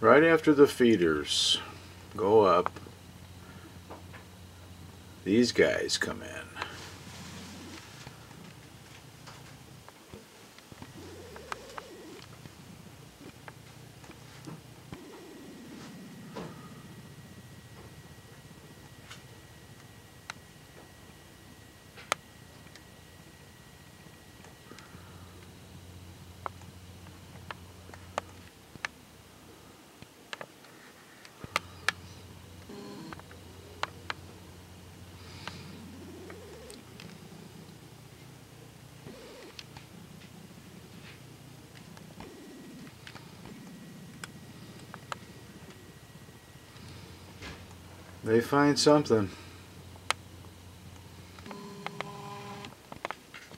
Right after the feeders go up, these guys come in. They find something.